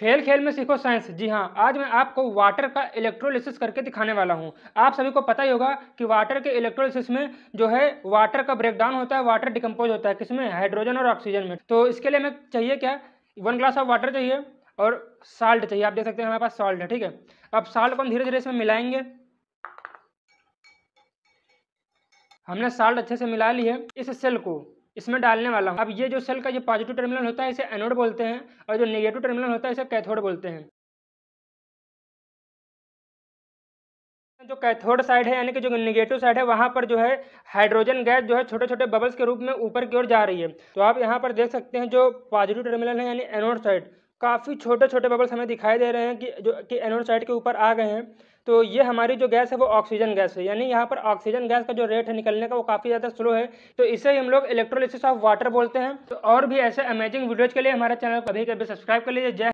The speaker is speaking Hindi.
खेल खेल में सीखो साइंस। जी हाँ आज मैं आपको वाटर का इलेक्ट्रोलिसिस करके दिखाने वाला हूँ। आप सभी को पता ही होगा कि वाटर के इलेक्ट्रोलिसिस में जो है वाटर का ब्रेकडाउन होता है वाटर डिकम्पोज होता है किसमें? हाइड्रोजन और ऑक्सीजन में। तो इसके लिए हमें चाहिए क्या? वन ग्लास ऑफ़ वाटर चाहिए और साल्ट चाहिए। आप देख सकते हैं हमारे पास सॉल्ट है, ठीक है? अब साल्ट को हम धीरे धीरे इसमें मिलाएँगे। हमने साल्ट अच्छे से मिला ली है इस सेल को। इसमें डालने वाला हूँ। अब ये जो सेल का जो पॉजिटिव टर्मिनल होता है, इसे एनोड बोलते हैं और जो नेगेटिव टर्मिनल होता है, इसे कैथोड बोलते हैं। जो कैथोड साइड है, यानी कि जो निगेटिव साइड है, वहाँ पर जो है हाइड्रोजन गैस जो है छोटे छोटे बबल्स के रूप में ऊपर की ओर जा रही है। तो आप यहाँ पर देख सकते हैं जो पॉजिटिव टर्मिनल है, यानी एनोड साइड काफ़ी छोटे छोटे बबल्स हमें दिखाई दे रहे हैं कि जो कि एनोड साइड के ऊपर आ गए हैं। तो ये हमारी जो गैस है वो ऑक्सीजन गैस है, यानी यहाँ पर ऑक्सीजन गैस का जो रेट है निकलने का वो काफ़ी ज़्यादा स्लो है। तो इसे हम लोग इलेक्ट्रोलिसिस ऑफ़ वाटर बोलते हैं। तो और भी ऐसे अमेजिंग वीडियोज़ के लिए हमारे चैनल को कभी कभी सब्सक्राइब कर लीजिए। जय